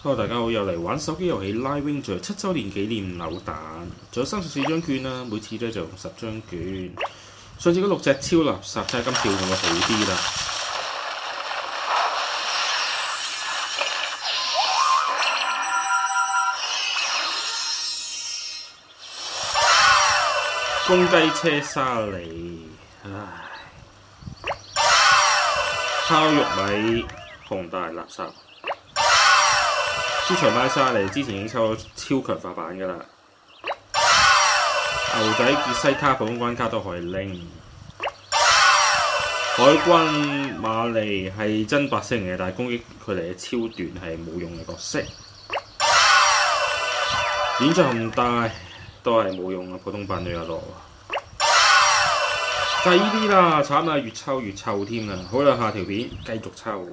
Hello，大家好，又嚟玩手機遊戲 Live Wing 仲有七週年紀念扭蛋，仲有三十四張券啦，每次咧就用十張券。上次嗰六隻超垃圾，睇下今次會唔會好啲啦。公雞車沙梨，唉，烤玉米紅大垃圾。豬腸拉沙梨之前已經抽咗超強化版㗎啦，牛仔傑西卡普通關卡都可以拎。海軍馬利係真白色嘅，但係攻擊佢哋嘅超短係冇用嘅角色。演奏咁大都係冇用嘅，普通版都有落。就係呢啲啦，慘啦，越抽越臭添啊。好啦，下條片繼續抽。